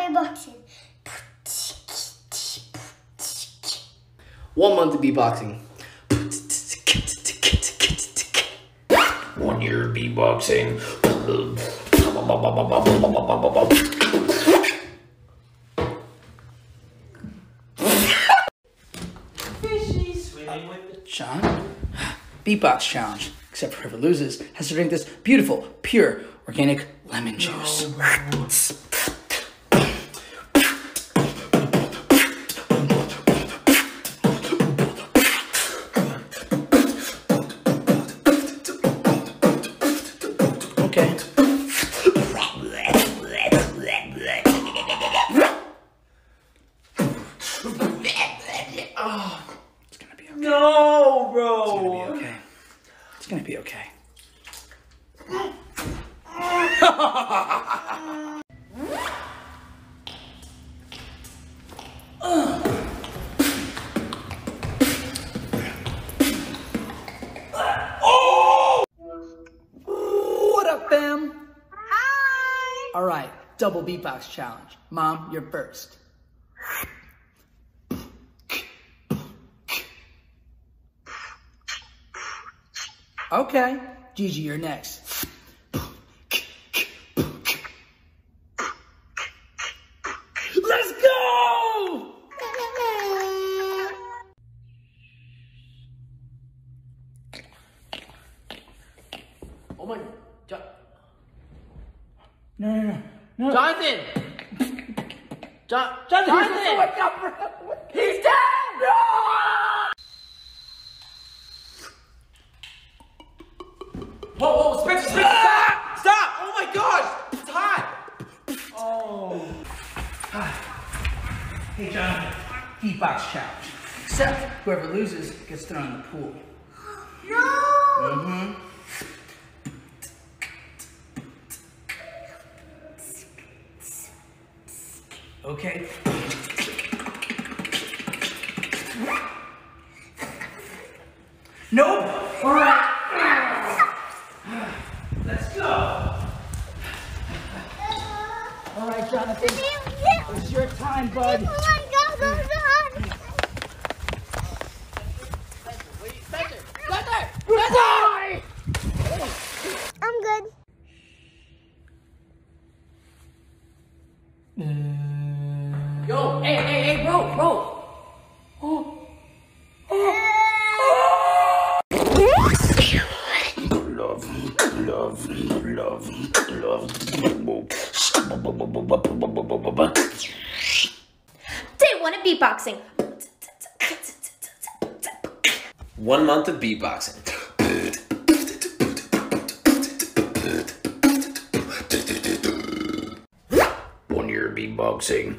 beatboxing. One month of beatboxing. One year of beatboxing. Sean? Beatbox challenge. Except for whoever loses has to drink this beautiful, pure, organic lemon juice. Oh, okay. What up, fam? Hi. All right, double beatbox challenge. Mom, you're first. Okay, Gigi, you're next. Let's go! Oh my. Jo- No, no, no. no. Jonathan! John- Jonathan! Jonathan! He's dead! Whoa, whoa, Spencer, Spencer, stop! Stop! Oh my gosh! It's hot! Oh. Hey, Jonathan, beatbox challenge. Except whoever loses gets thrown in the pool. No. Mm-hmm. Okay. Nope. All right. Let's go. All right, Jonathan. It's your time, bud. Oh my God, oh my God. I'm good. Yo, hey, hey, hey, bro, bro! Love, love, love, love. Day beatboxing. One month of beatboxing. One year of beatboxing.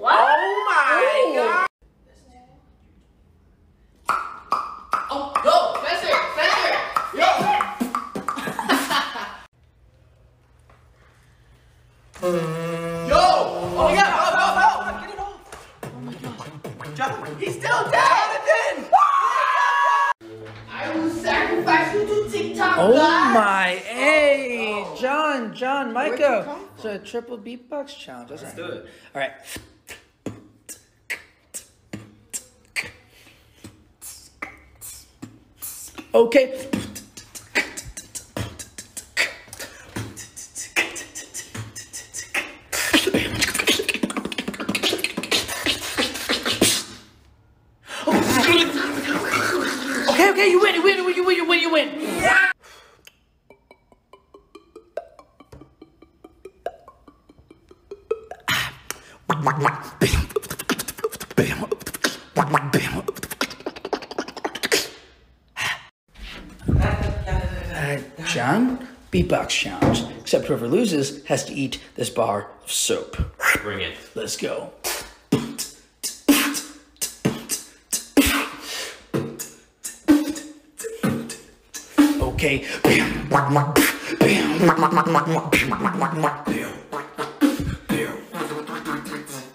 Oh my god! Oh, yo, Spencer, Spencer! Yo! Yo! Oh my god, oh, oh, oh, help, help, help! Get it off! Oh my god. Jonathan, he's still dead! Jonathan! I will sacrifice you to TikTok, Oh guys! my, hey, John, John, Micah. It's a triple beatbox challenge. Let's do it. All right. Okay. Okay, okay, you win, you win, you win, you win, you win, you win. Uh, John, beatbox challenge. Except whoever loses has to eat this bar of soap. Bring it. Let's go. Okay.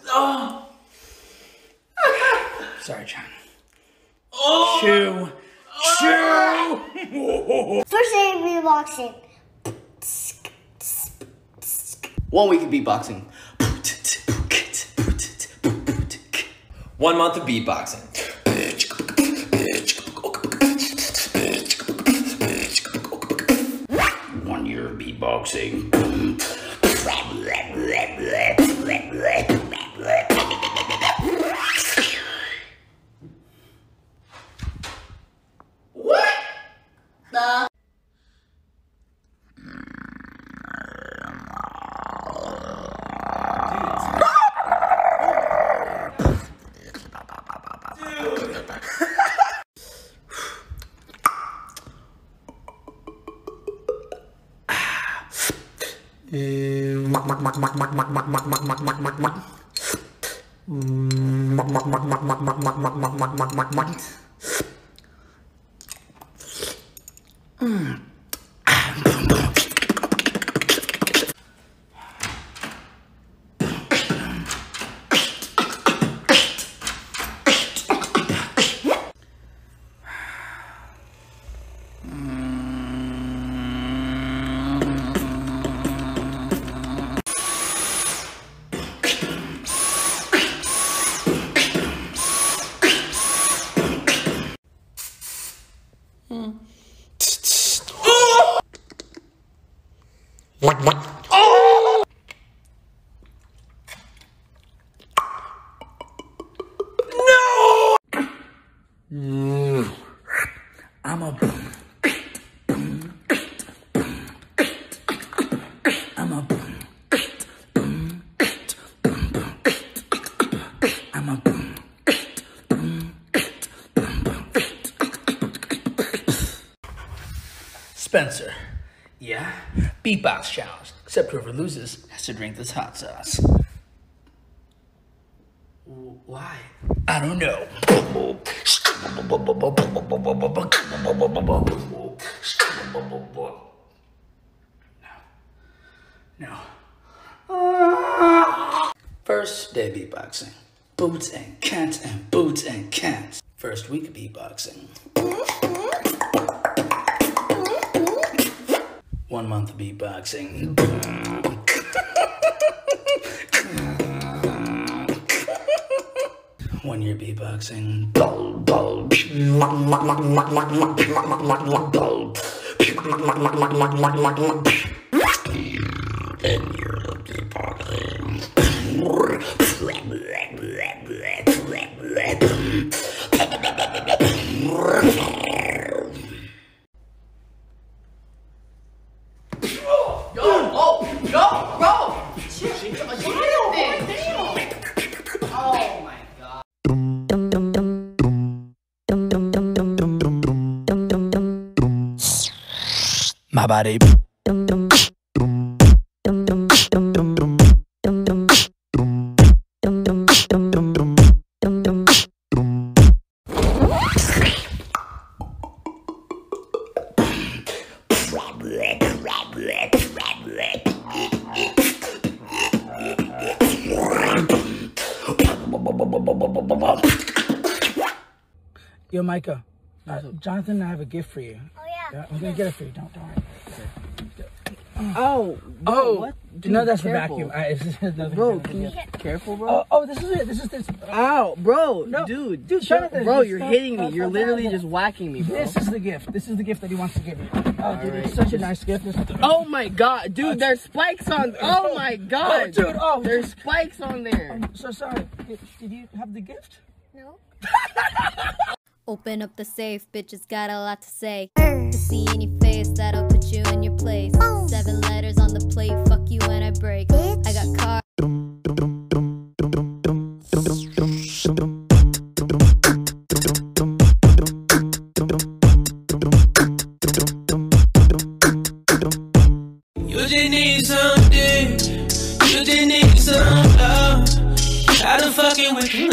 Oh. Sorry, John. Chew. Chew. First day of beatboxing. One week of beatboxing. One month of beatboxing. Of beatboxing. I'm a. I'm a. I'm a. Spencer. Yeah? Beatbox challenge. Except whoever loses has to drink this hot sauce. Why? I don't know. No. First day beatboxing. Boots and cats and boots and cats. First week beatboxing. One month beatboxing. One year beatboxing. Ten body. Yo, Micah. Uh, Jonathan and I have a gift for you. Oh yeah. Yeah, I'm gonna get it for you. Don't, don't worry. Oh, Oh, what? no, that's careful. for vacuum. I, it's just another Bro, can you careful, bro? Oh, oh, this is it. This is this. Ow, bro, No, dude, dude, shut- Jonathan, bro, you're stop, hitting stop, me. You're stop, literally just whacking me, bro. This is the gift. This is the gift that he wants to give you. Oh, dude, Alright. it's such a nice gift. This- Oh my god, dude, there's spikes on. Oh my oh, god, dude, oh. there's spikes on there. I'm so sorry. Did, did you have the gift? No. Open up the safe, bitches got a lot to say. To see in your face, that'll put you in your place. Seven letters on the plate, fuck you when I break. I got car. You just need something. You just need some love. Tired of fucking with you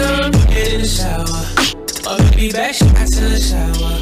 Just need. Get in the shower. Or maybe back shots in the shower.